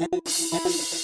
and